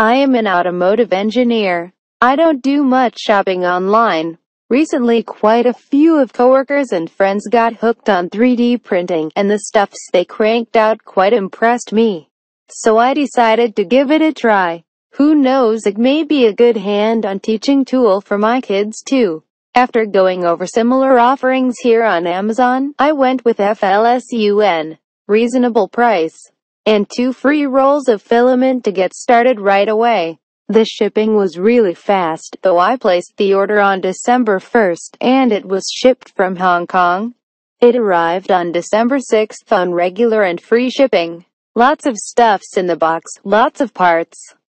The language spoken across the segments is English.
I am an automotive engineer. I don't do much shopping online. Recently quite a few of coworkers and friends got hooked on 3D printing, and the stuffs they cranked out quite impressed me. So I decided to give it a try. Who knows it may be a good hand-on teaching tool for my kids too. After going over similar offerings here on Amazon, I went with FLSUN. Reasonable price. And two free rolls of filament to get started right away. The shipping was really fast, though I placed the order on December 1st, and it was shipped from Hong Kong. It arrived on December 6th on regular and free shipping. Lots of stuffs in the box, lots of parts.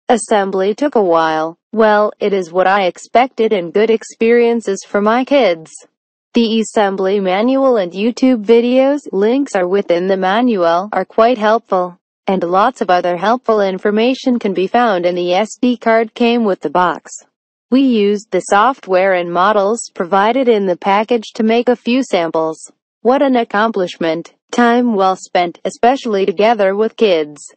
Assembly took a while. Well, it is what I expected and good experiences for my kids. The assembly manual and YouTube videos, links are within the manual, are quite helpful and lots of other helpful information can be found in the SD card came with the box. We used the software and models provided in the package to make a few samples. What an accomplishment. Time well spent, especially together with kids.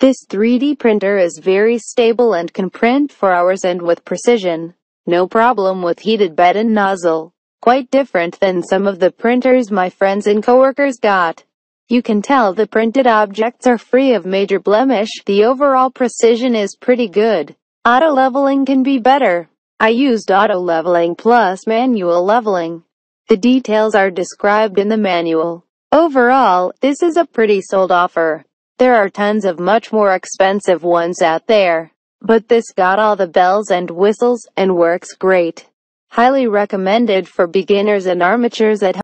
This 3D printer is very stable and can print for hours and with precision. No problem with heated bed and nozzle. Quite different than some of the printers my friends and coworkers got. You can tell the printed objects are free of major blemish, the overall precision is pretty good. Auto leveling can be better. I used auto leveling plus manual leveling. The details are described in the manual. Overall, this is a pretty sold offer. There are tons of much more expensive ones out there. But this got all the bells and whistles, and works great. Highly recommended for beginners and armatures at